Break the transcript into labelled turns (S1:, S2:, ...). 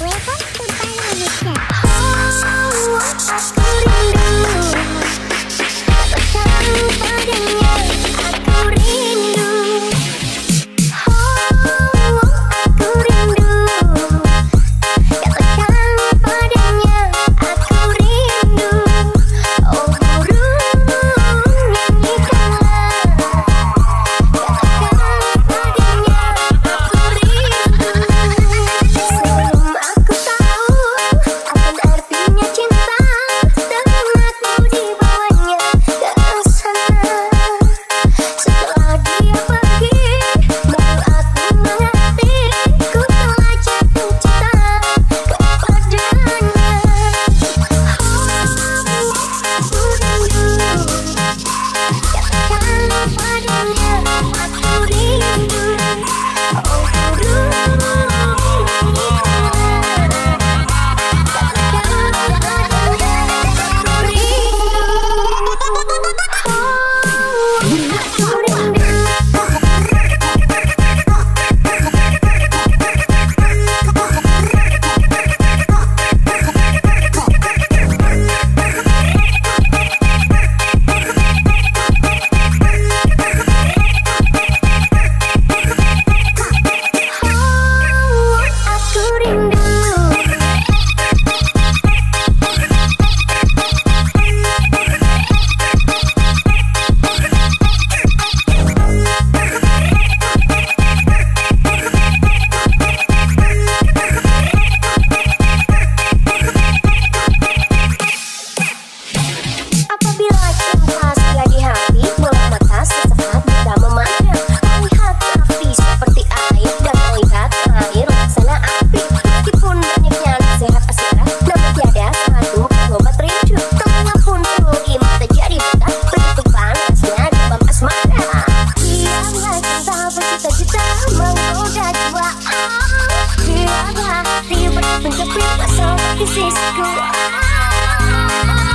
S1: Welcome to Bio Mission. Pencet pasal This is good